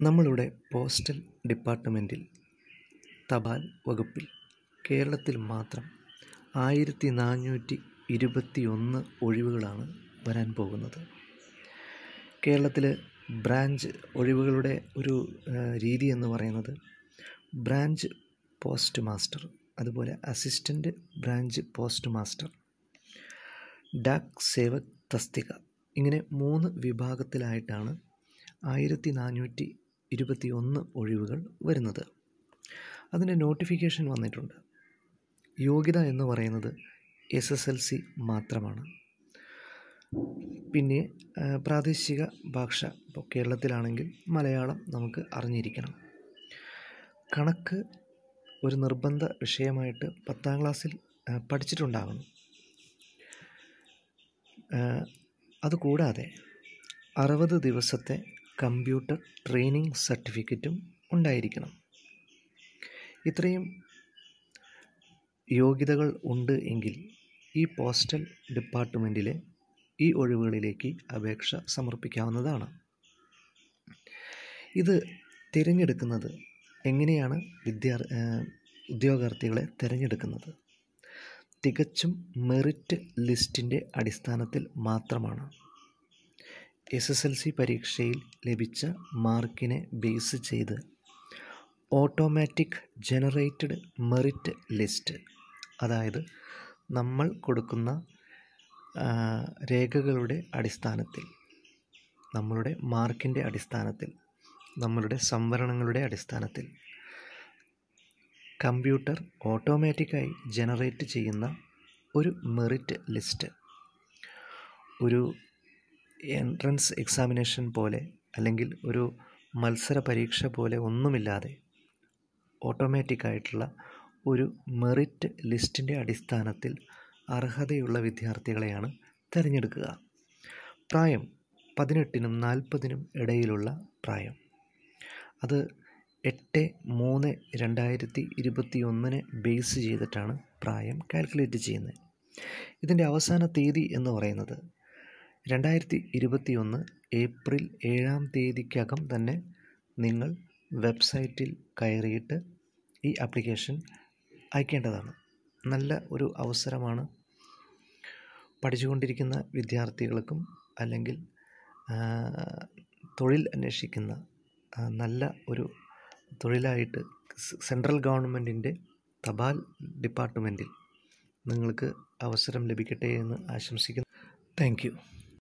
നമ്മളുടെ പോസ്റ്റൽ ഡിപ്പാർട്ട്മെന്റിൽ തപാൽ വകുപ്പിൽ കേരളത്തിൽ മാത്രം ആയിരത്തി നാനൂറ്റി ഇരുപത്തി ഒന്ന് ഒഴിവുകളാണ് വരാൻ പോകുന്നത്. കേരളത്തിൽ ബ്രാഞ്ച് ഒഴിവുകളുടെ ഒരു രീതി എന്ന് പറയുന്നത് ബ്രാഞ്ച് പോസ്റ്റ് മാസ്റ്റർ അതുപോലെ assistant branch post master Dak Sevak തസ്തിക ഇങ്ങനെ മൂന്ന് വിഭാഗത്തിലായിട്ടാണ് ആയിരത്തി നാനൂറ്റി ഇരുപത്തി ഒന്ന് ഒഴിവുകൾ വരുന്നത്. അതിന്റെ നോട്ടിഫിക്കേഷൻ വന്നിട്ടുണ്ട്. യോഗ്യത എന്ന് പറയുന്നത് എസ് എസ് എൽ സി മാത്രമാണ്. പിന്നെ പ്രാദേശിക ഭാഷ ഇപ്പോൾ കേരളത്തിലാണെങ്കിൽ മലയാളം നമുക്ക് അറിഞ്ഞിരിക്കണം. കണക്ക് ഒരു നിർബന്ധ വിഷയമായിട്ട് പത്താം ക്ലാസ്സിൽ പഠിച്ചിട്ടുണ്ടാകണം അതുകൂടാതെ അറുപത് ദിവസത്തെ കമ്പ്യൂട്ടർ ട്രെയിനിങ് സർട്ടിഫിക്കറ്റും ഉണ്ടായിരിക്കണം. ഇത്രയും യോഗ്യതകൾ ഉണ്ട് എങ്കിൽ ഈ പോസ്റ്റൽ ഡിപ്പാർട്ട്മെന്റിലെ ഈ ഒഴിവുകളിലേക്ക് അപേക്ഷ സമർപ്പിക്കാവുന്നതാണ്. ഇത് തിരഞ്ഞെടുക്കുന്നത് എങ്ങനെയാണ് വിദ്യാർ ഉദ്യോഗാർത്ഥികളെ തിരഞ്ഞെടുക്കുന്നത്? തികച്ചും മെറിറ്റ് ലിസ്റ്റിന്റെ അടിസ്ഥാനത്തിൽ മാത്രമാണ്. എസ് എസ് എൽ സി പരീക്ഷയിൽ ലഭിച്ച മാർക്കിനെ ബേസ് ചെയ്ത് ഓട്ടോമാറ്റിക് ജനറേറ്റഡ് മെറിറ്റ് ലിസ്റ്റ് അതായത് നമ്മൾ കൊടുക്കുന്ന രേഖകളുടെ അടിസ്ഥാനത്തിൽ നമ്മളുടെ മാർക്കിന്റെ അടിസ്ഥാനത്തിൽ നമ്മളുടെ സംവരണങ്ങളുടെ അടിസ്ഥാനത്തിൽ കമ്പ്യൂട്ടർ ഓട്ടോമാറ്റിക്കായി ജനറേറ്റ് ചെയ്യുന്ന ഒരു മെറിറ്റ് ലിസ്റ്റ് ഒരു എൻട്രൻസ് എക്സാമിനേഷൻ പോലെ അല്ലെങ്കിൽ ഒരു മത്സര പരീക്ഷ പോലെ ഒന്നുമില്ലാതെ ഓട്ടോമാറ്റിക്കായിട്ടുള്ള ഒരു മെറിറ്റ് ലിസ്റ്റിന്റെ അടിസ്ഥാനത്തിൽ അർഹതയുള്ള വിദ്യാർത്ഥികളെയാണ് തിരഞ്ഞെടുക്കുക. പ്രായം പതിനെട്ടിനും നാൽപ്പതിനും ഇടയിലുള്ള പ്രായം. അത് എട്ട് മൂന്ന് രണ്ടായിരത്തി ഇരുപത്തി ഒന്നിനെ ബേസ് ചെയ്തിട്ടാണ് പ്രായം കാൽക്കുലേറ്റ് ചെയ്യുന്നത്. ഇതിന്റെ അവസാന തീയതി എന്ന് പറയുന്നത് രണ്ടായിരത്തി ഇരുപത്തി ഒന്ന് ഏപ്രിൽ ഏഴാം തീയതിക്കകം തന്നെ നിങ്ങൾ വെബ്സൈറ്റിൽ കയറിയിട്ട് ഈ ആപ്ലിക്കേഷൻ അയക്കേണ്ടതാണ്. നല്ല ഒരു അവസരമാണ് പഠിച്ചുകൊണ്ടിരിക്കുന്ന വിദ്യാർത്ഥികൾക്കും അല്ലെങ്കിൽ തൊഴിൽ അന്വേഷിക്കുന്ന നല്ല ഒരു തൊഴിലായിട്ട് സെൻട്രൽ ഗവൺമെന്റിന്റെ തപാൽ ഡിപ്പാർട്ട്മെന്റിൽ നിങ്ങൾക്ക് അവസരം ലഭിക്കട്ടെ എന്ന് ആശംസിക്കുന്നു. താങ്ക്